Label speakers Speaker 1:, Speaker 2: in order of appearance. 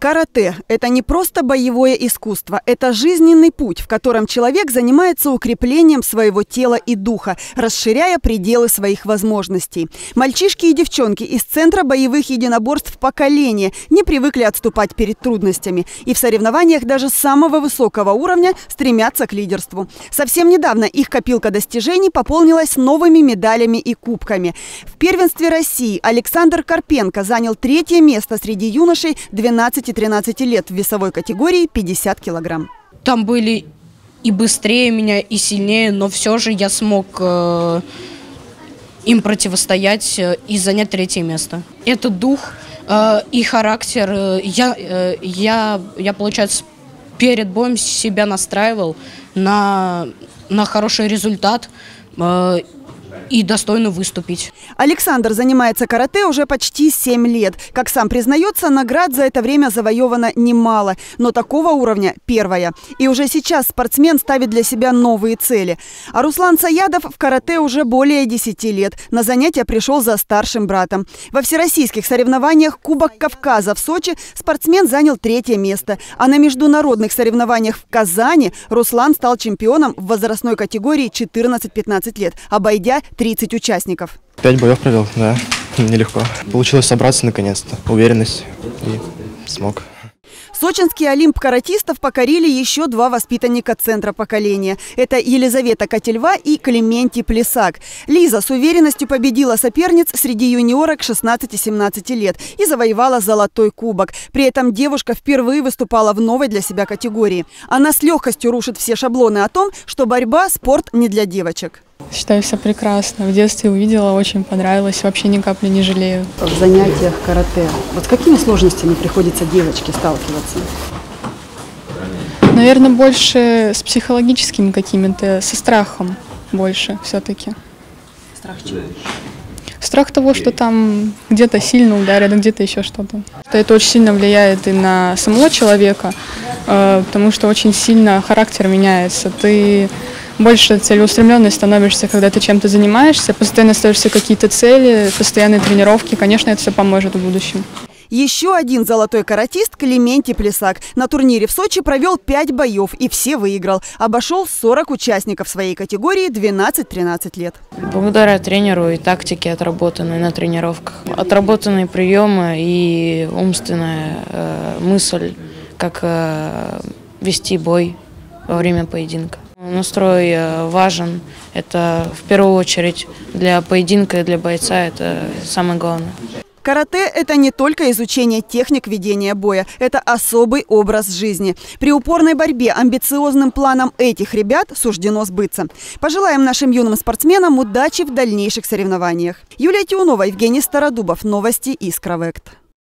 Speaker 1: Карате – это не просто боевое искусство, это жизненный путь, в котором человек занимается укреплением своего тела и духа, расширяя пределы своих возможностей. Мальчишки и девчонки из Центра боевых единоборств поколения не привыкли отступать перед трудностями и в соревнованиях даже самого высокого уровня стремятся к лидерству. Совсем недавно их копилка достижений пополнилась новыми медалями и кубками. В первенстве России Александр Карпенко занял третье место среди юношей 12 12-13 лет в весовой категории 50 килограмм.
Speaker 2: Там были и быстрее меня, и сильнее, но все же я смог э, им противостоять э, и занять третье место. Это дух э, и характер. Э, я, э, я, я, получается, перед боем себя настраивал на, на хороший результат. Э, и достойно выступить.
Speaker 1: Александр занимается карате уже почти 7 лет. Как сам признается, наград за это время завоевано немало. Но такого уровня первая. И уже сейчас спортсмен ставит для себя новые цели. А Руслан Саядов в карате уже более 10 лет. На занятия пришел за старшим братом. Во всероссийских соревнованиях Кубок Кавказа в Сочи спортсмен занял третье место. А на международных соревнованиях в Казани Руслан стал чемпионом в возрастной категории 14-15 лет, обойдя 30 участников.
Speaker 3: Пять боев провел, да, нелегко. Получилось собраться наконец-то, уверенность и смог.
Speaker 1: Сочинский Олимп каратистов покорили еще два воспитанника Центра поколения. Это Елизавета Котельва и Клементий Плесак. Лиза с уверенностью победила соперниц среди юниорок 16-17 лет и завоевала золотой кубок. При этом девушка впервые выступала в новой для себя категории. Она с легкостью рушит все шаблоны о том, что борьба – спорт не для девочек.
Speaker 4: Считаю все прекрасно. В детстве увидела, очень понравилось. Вообще ни капли не жалею.
Speaker 1: В занятиях карате. Вот с какими сложностями приходится девочке сталкиваться?
Speaker 4: Наверное, больше с психологическими какими-то, со страхом больше все-таки.
Speaker 1: Страх чего?
Speaker 4: Страх того, что там где-то сильно ударят, где-то еще что-то. Это очень сильно влияет и на самого человека, э, потому что очень сильно характер меняется. Ты больше целеустремленной становишься, когда ты чем-то занимаешься, постоянно ставишься какие-то цели, постоянные тренировки. Конечно, это все поможет в будущем.
Speaker 1: Еще один золотой каратист Клементий Плесак на турнире в Сочи провел 5 боев и все выиграл. Обошел 40 участников своей категории 12-13 лет.
Speaker 5: Благодаря тренеру и тактике, отработанной на тренировках, отработанные приемы и умственная э, мысль, как э, вести бой во время поединка. Настрой э, важен. Это в первую очередь для поединка и для бойца это самое главное.
Speaker 1: Карате – это не только изучение техник ведения боя, это особый образ жизни. При упорной борьбе амбициозным планам этих ребят суждено сбыться. Пожелаем нашим юным спортсменам удачи в дальнейших соревнованиях. Юлия Тиунова, Евгений Стародубов. Новости Искровект.